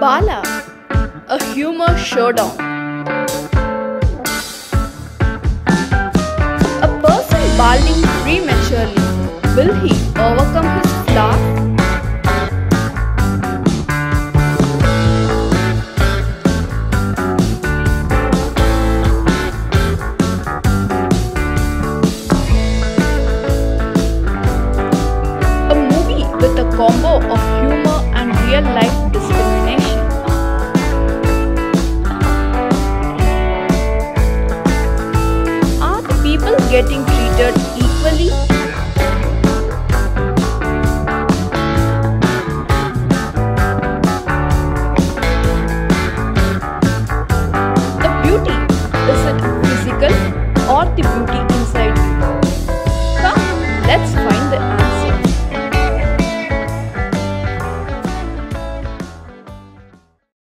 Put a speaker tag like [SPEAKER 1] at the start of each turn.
[SPEAKER 1] Bala, a humor showdown. A person balding prematurely, will he overcome his flaws? A movie with a combo of humor getting treated equally? The beauty, is it physical or the beauty